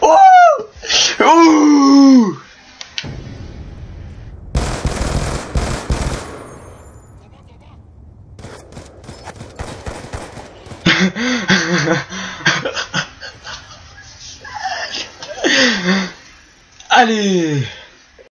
Oh Ouh Ouh Allez